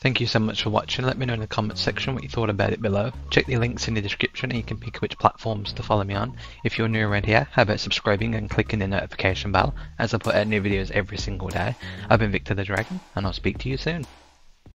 Thank you so much for watching. Let me know in the comments section what you thought about it below. Check the links in the description and you can pick which platforms to follow me on. If you're new around here, how about subscribing and clicking the notification bell as I put out new videos every single day. I've been Victa the Dragon and I'll speak to you soon.